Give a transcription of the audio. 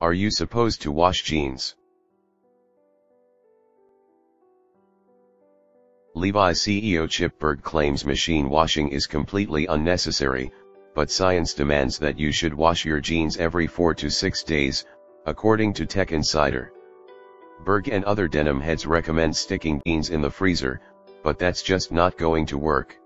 Are you supposed to wash jeans? Levi CEO Chip Bergh claims machine washing is completely unnecessary, but science demands that you should wash your jeans every 4 to 6 days, according to Tech Insider. Bergh and other denim heads recommend sticking jeans in the freezer, but that's just not going to work.